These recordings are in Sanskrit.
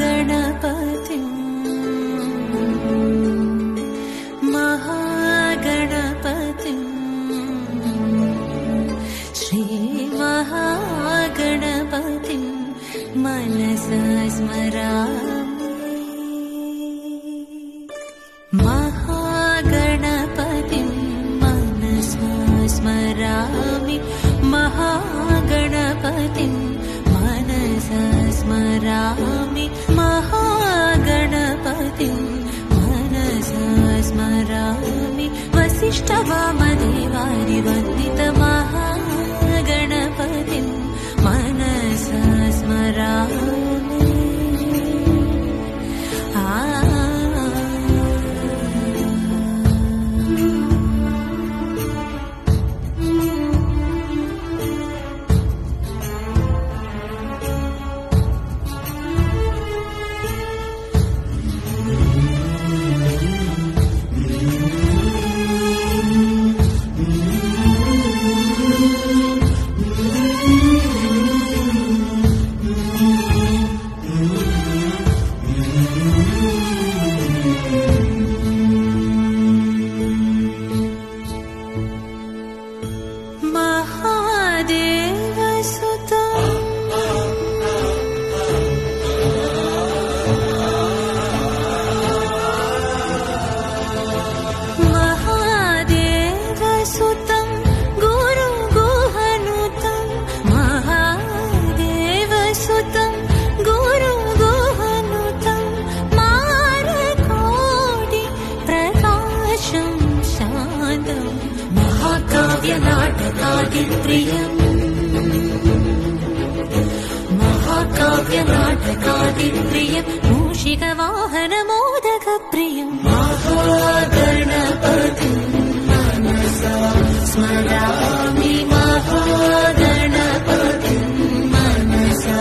गणपतिं महागणपतिं। श्रीमहागणपतिं मनस स्मरामि। महागणपतिं मनस्म स्मरामि। महागणपतिं मनसः स्मरामि। वसिष्ठवामदेवारि वन्दित शान्तं महाकाव्यनाटकादिप्रियम् महाकाव्यनाटकादिप्रियम् मूषिकवाहनमोदकप्रियम्। महागणपतिम् मनसा स्मरामि महागणपतिम् मनसा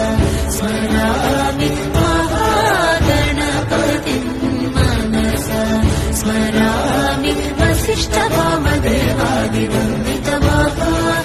स्मरामि महागणपतिम् मनसा स्मरामि ष्टवामग्रिवन्दितवान्